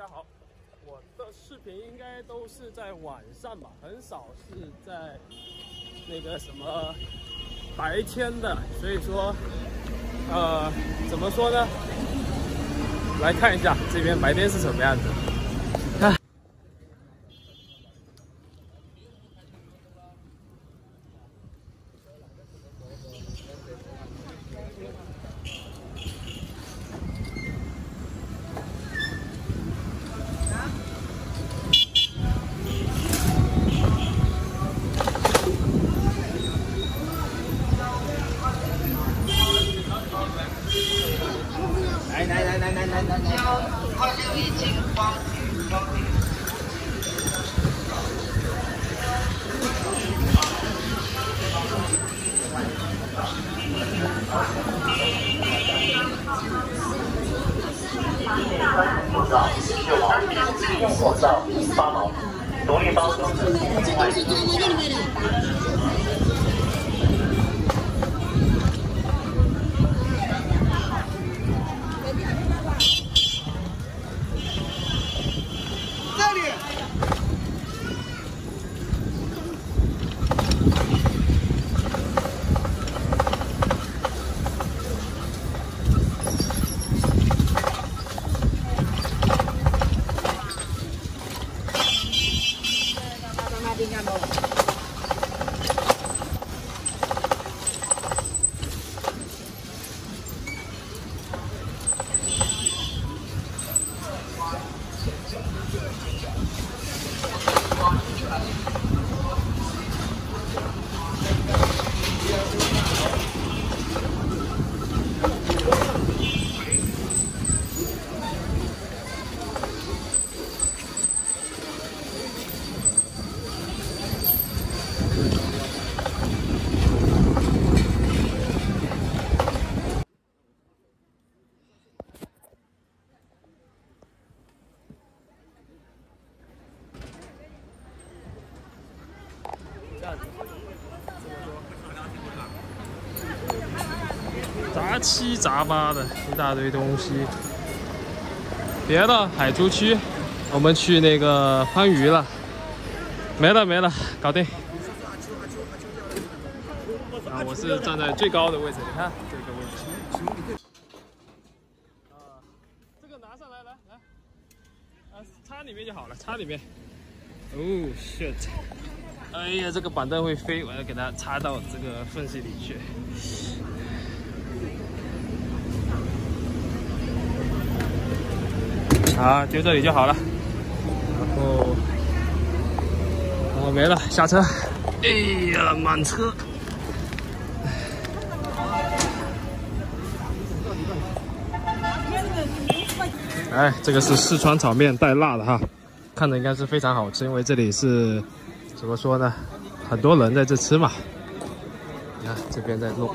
大家好，我的视频应该都是在晚上吧，很少是在那个什么白天的，所以说，呃，怎么说呢？来看一下这边白天是什么样子。六毛，到八毛，独立包装另外一杂七杂八的一大堆东西。别的海珠区，我们去那个番禺了，没了没了，搞定。啊，我是站在最高的位置，你看这个位置。啊，这个拿上来，来来，啊，插里面就好了，插里面。哦，shit！哎呀，这个板凳会飞，我要给它插到这个缝隙里去。好，就这里就好了。然后，然后没了，下车。哎呀，满车。哎，这个是四川炒面，带辣的哈，看着应该是非常好吃，因为这里是怎么说呢，很多人在这吃嘛。你看这边在弄，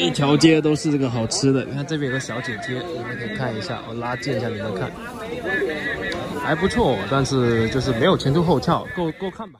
一条街都是这个好吃的。你看这边有个小姐姐，你们可以看一下，我拉近一下你们看，还不错，但是就是没有前凸后翘，够够看吧。